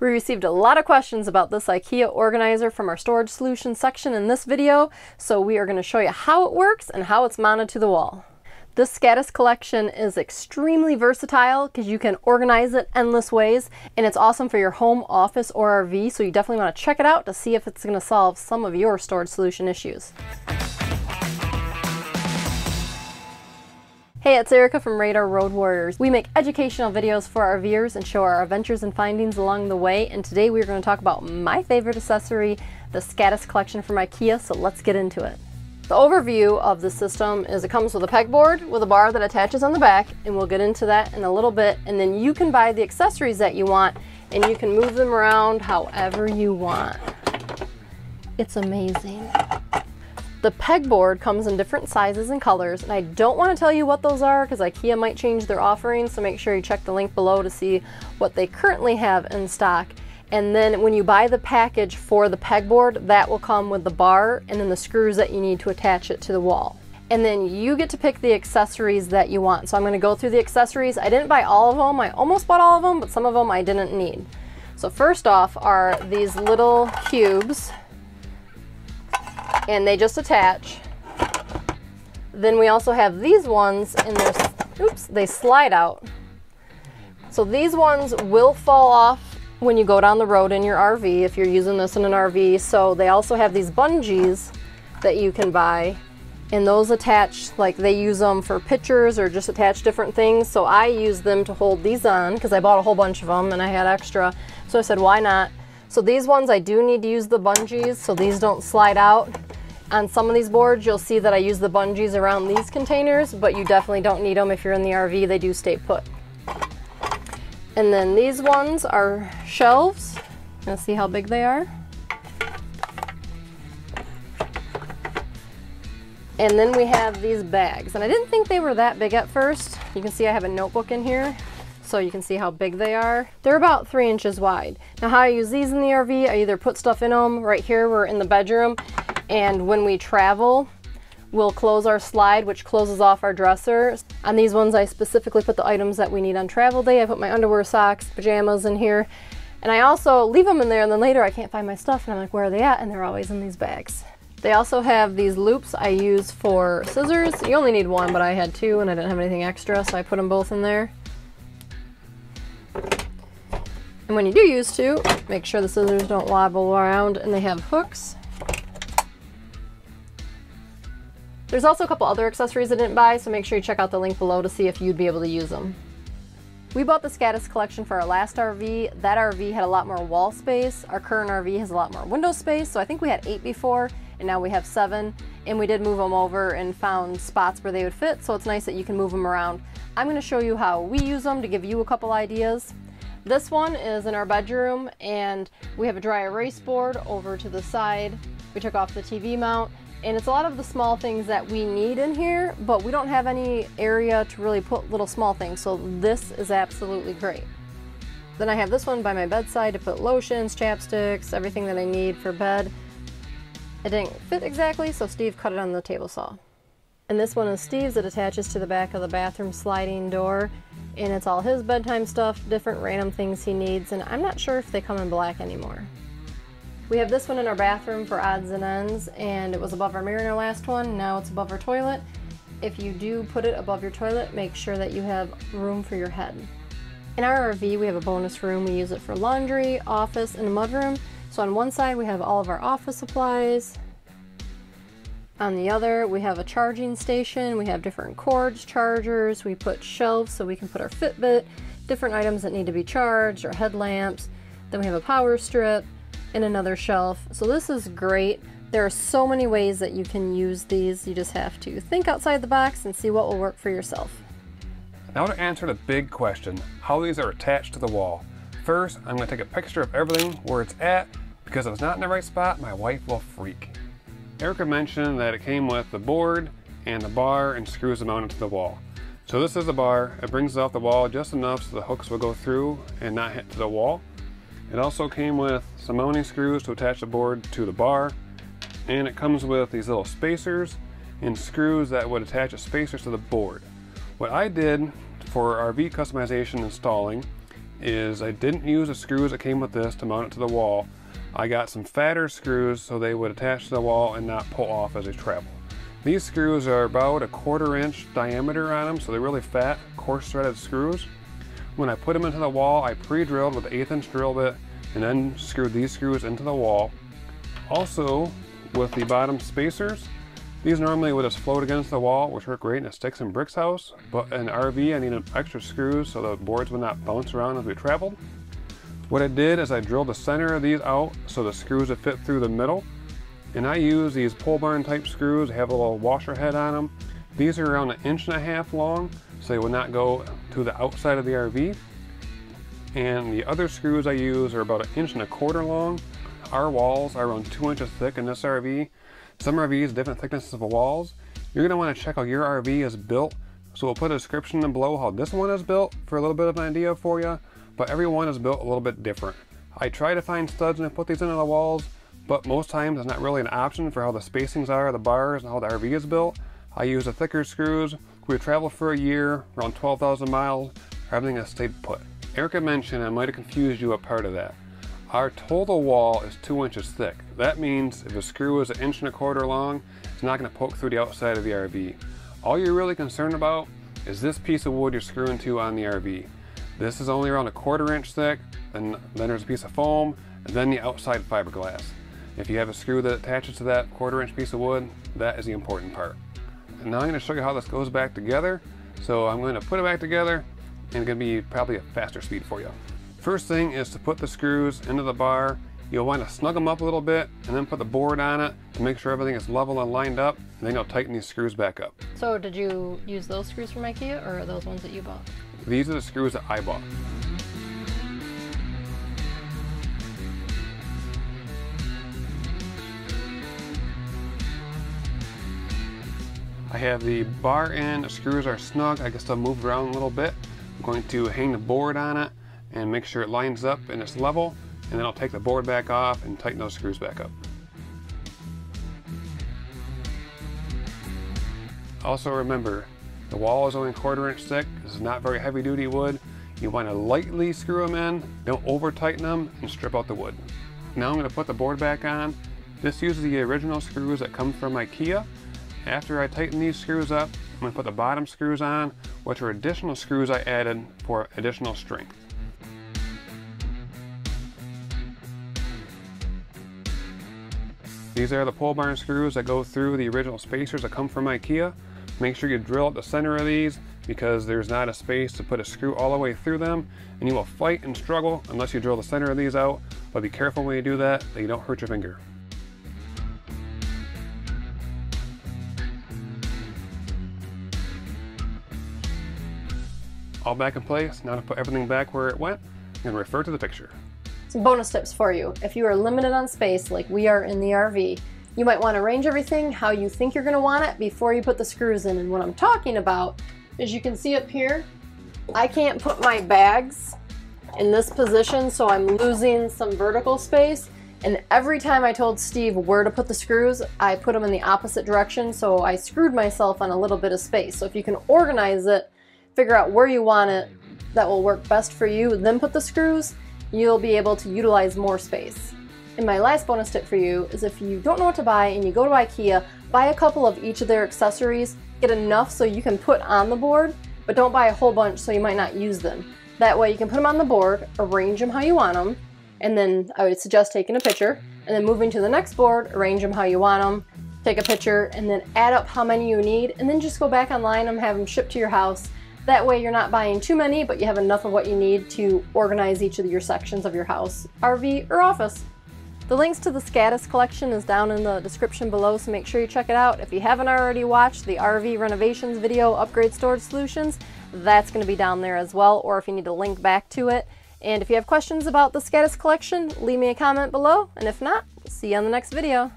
We received a lot of questions about this IKEA organizer from our storage solution section in this video, so we are going to show you how it works and how it's mounted to the wall. This Skadis collection is extremely versatile because you can organize it endless ways and it's awesome for your home, office, or RV, so you definitely want to check it out to see if it's going to solve some of your storage solution issues. Hey, it's Erica from Radar Road Warriors. We make educational videos for our viewers and show our adventures and findings along the way, and today we're going to talk about my favorite accessory, the Skadis collection from IKEA, so let's get into it. The overview of the system is it comes with a pegboard with a bar that attaches on the back, and we'll get into that in a little bit, and then you can buy the accessories that you want, and you can move them around however you want. It's amazing. The pegboard comes in different sizes and colors, and I don't want to tell you what those are because IKEA might change their offerings, so make sure you check the link below to see what they currently have in stock. And then when you buy the package for the pegboard, that will come with the bar and then the screws that you need to attach it to the wall. And then you get to pick the accessories that you want. So I'm going to go through the accessories. I didn't buy all of them. I almost bought all of them, but some of them I didn't need. So first off are these little cubes and they just attach. Then we also have these ones and there's, oops, they slide out. So these ones will fall off when you go down the road in your RV if you're using this in an RV. So they also have these bungees that you can buy and those attach like they use them for pictures or just attach different things so I use them to hold these on because I bought a whole bunch of them and I had extra so I said why not so these ones I do need to use the bungees so these don't slide out on some of these boards, you'll see that I use the bungees around these containers, but you definitely don't need them if you're in the RV, they do stay put. And then these ones are shelves. Let's see how big they are. And then we have these bags. And I didn't think they were that big at first. You can see I have a notebook in here so you can see how big they are. They're about three inches wide. Now how I use these in the RV, I either put stuff in them, right here we're in the bedroom, and when we travel, we'll close our slide, which closes off our dresser. On these ones, I specifically put the items that we need on travel day. I put my underwear, socks, pajamas in here. And I also leave them in there and then later I can't find my stuff and I'm like, where are they at? And they're always in these bags. They also have these loops I use for scissors. You only need one, but I had two and I didn't have anything extra, so I put them both in there. And when you do use two, make sure the scissors don't wobble around and they have hooks There's also a couple other accessories I didn't buy, so make sure you check out the link below to see if you'd be able to use them. We bought the Skadis collection for our last RV. That RV had a lot more wall space. Our current RV has a lot more window space, so I think we had eight before, and now we have seven. And we did move them over and found spots where they would fit, so it's nice that you can move them around. I'm going to show you how we use them to give you a couple ideas. This one is in our bedroom, and we have a dry erase board over to the side. We took off the TV mount, and it's a lot of the small things that we need in here, but we don't have any area to really put little small things, so this is absolutely great. Then I have this one by my bedside to put lotions, chapsticks, everything that I need for bed. It didn't fit exactly, so Steve cut it on the table saw. And this one is Steve's. It attaches to the back of the bathroom sliding door, and it's all his bedtime stuff, different random things he needs, and I'm not sure if they come in black anymore. We have this one in our bathroom for odds and ends, and it was above our mirror in our last one. Now it's above our toilet. If you do put it above your toilet, make sure that you have room for your head. In our RV, we have a bonus room. We use it for laundry, office, and a mudroom. So on one side, we have all of our office supplies. On the other, we have a charging station. We have different cords, chargers. We put shelves so we can put our Fitbit, different items that need to be charged, our headlamps. Then we have a power strip, in another shelf. So this is great. There are so many ways that you can use these. You just have to think outside the box and see what will work for yourself. Now to answer the big question, how these are attached to the wall. First, I'm going to take a picture of everything where it's at, because if it's not in the right spot, my wife will freak. Erica mentioned that it came with the board and the bar and screws them mounted to the wall. So this is the bar. It brings it off the wall just enough so the hooks will go through and not hit the wall. It also came with some mounting screws to attach the board to the bar, and it comes with these little spacers and screws that would attach the spacers to the board. What I did for RV customization installing is I didn't use the screws that came with this to mount it to the wall. I got some fatter screws so they would attach to the wall and not pull off as they travel. These screws are about a quarter inch diameter on them, so they're really fat, coarse threaded screws. When I put them into the wall, I pre-drilled with an eighth inch drill bit and then screwed these screws into the wall. Also, with the bottom spacers, these normally would just float against the wall, which work great in a sticks and bricks house, but in RV I needed extra screws so the boards would not bounce around as we traveled. What I did is I drilled the center of these out so the screws would fit through the middle, and I use these pole barn type screws, they have a little washer head on them. These are around an inch and a half long, so they would not go to the outside of the RV. And the other screws I use are about an inch and a quarter long. Our walls are around two inches thick in this RV. Some RVs, different thicknesses of walls. You're gonna wanna check how your RV is built. So we'll put a description below how this one is built for a little bit of an idea for you, but every one is built a little bit different. I try to find studs and put these into the walls, but most times it's not really an option for how the spacings are, the bars, and how the RV is built. I use the thicker screws. We traveled for a year, around 12,000 miles. Everything has stayed put. Erica mentioned I might have confused you a part of that. Our total wall is two inches thick. That means if a screw is an inch and a quarter long, it's not going to poke through the outside of the RV. All you're really concerned about is this piece of wood you're screwing to on the RV. This is only around a quarter inch thick, and then there's a piece of foam, and then the outside fiberglass. If you have a screw that attaches to that quarter inch piece of wood, that is the important part. And now I'm going to show you how this goes back together. So I'm going to put it back together and it's going to be probably a faster speed for you. First thing is to put the screws into the bar. You'll want to snug them up a little bit and then put the board on it to make sure everything is level and lined up. And then you'll tighten these screws back up. So did you use those screws from Ikea or those ones that you bought? These are the screws that I bought. I have the bar in, the screws are snug, I can still move around a little bit. I'm going to hang the board on it and make sure it lines up and it's level, and then I'll take the board back off and tighten those screws back up. Also remember, the wall is only a quarter inch thick, this is not very heavy duty wood. You want to lightly screw them in, don't over tighten them, and strip out the wood. Now I'm going to put the board back on. This uses the original screws that come from Ikea. After I tighten these screws up, I'm to put the bottom screws on, which are additional screws I added for additional strength. These are the pole barn screws that go through the original spacers that come from Ikea. Make sure you drill at the center of these because there's not a space to put a screw all the way through them and you will fight and struggle unless you drill the center of these out, but be careful when you do that that you don't hurt your finger. All back in place. Now to put everything back where it went, and refer to the picture. Some bonus tips for you. If you are limited on space like we are in the RV, you might want to arrange everything how you think you're going to want it before you put the screws in. And what I'm talking about is you can see up here, I can't put my bags in this position, so I'm losing some vertical space. And every time I told Steve where to put the screws, I put them in the opposite direction, so I screwed myself on a little bit of space. So if you can organize it figure out where you want it that will work best for you, then put the screws, you'll be able to utilize more space. And my last bonus tip for you is if you don't know what to buy and you go to IKEA, buy a couple of each of their accessories, get enough so you can put on the board, but don't buy a whole bunch so you might not use them. That way you can put them on the board, arrange them how you want them, and then I would suggest taking a picture, and then moving to the next board, arrange them how you want them, take a picture, and then add up how many you need, and then just go back online and have them shipped to your house that way you're not buying too many, but you have enough of what you need to organize each of your sections of your house, RV, or office. The links to the Skadis collection is down in the description below, so make sure you check it out. If you haven't already watched the RV renovations video, Upgrade Storage Solutions, that's going to be down there as well, or if you need a link back to it. And if you have questions about the Skadis collection, leave me a comment below, and if not, see you on the next video.